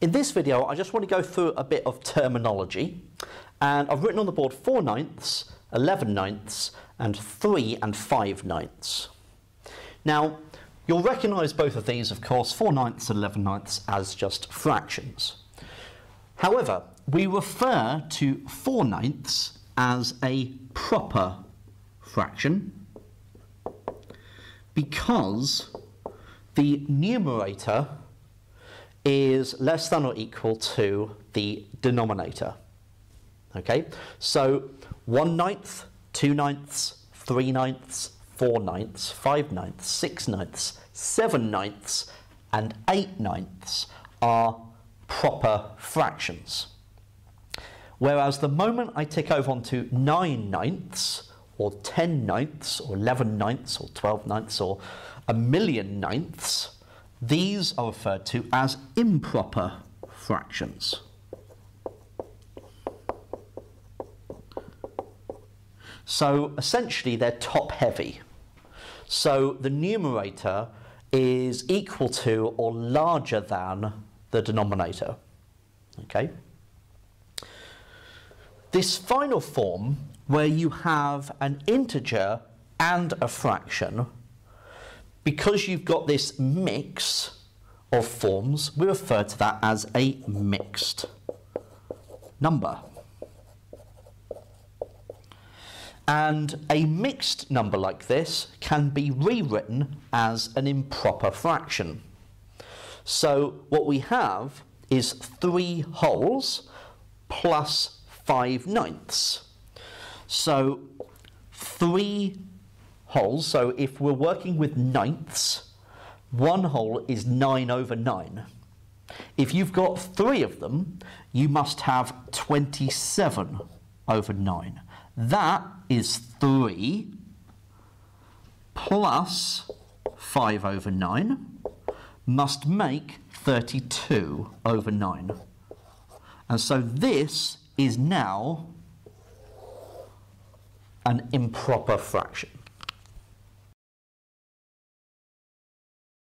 In this video, I just want to go through a bit of terminology. And I've written on the board 4 ninths, 11 ninths, and 3 and 5 ninths. Now, you'll recognise both of these, of course, 4 ninths and 11 ninths as just fractions. However, we refer to 4 ninths as a proper fraction because the numerator is less than or equal to the denominator. Okay, so 1 ninth, 2 ninths, 3 ninths, 4 ninths, 5 ninths, 6 ninths, 7 ninths, and 8 ninths are proper fractions. Whereas the moment I tick over onto 9 ninths, or 10 ninths, or 11 ninths, or 12 ninths, or a million ninths, these are referred to as improper fractions. So essentially they're top heavy. So the numerator is equal to or larger than the denominator. Okay? This final form, where you have an integer and a fraction, because you've got this mix of forms, we refer to that as a mixed number. And a mixed number like this can be rewritten as an improper fraction. So what we have is 3 wholes plus 5 ninths. So 3 wholes, so if we're working with ninths, one whole is 9 over 9. If you've got three of them, you must have 27 over 9. That is 3 plus 5 over 9 must make 32 over 9. And so this is now an improper fraction.